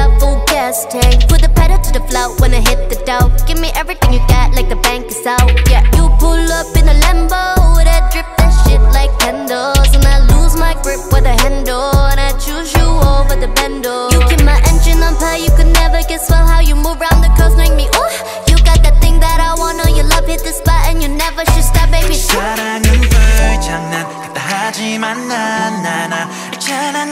Mustang Put the pedal to the floor when I hit the dough. Give me everything you got like the bank is out. Yeah, you pull up in a Lambo That drip that shit like candles. And I lose my grip with a handle And I choose you over the bendo You keep my engine on par. You could never guess well how you move around the curves Make me ooh You got that thing that I want Oh, your love hit the spot And you never should stop baby. 사랑은 불장난 같다 하지만 난 나나 있잖아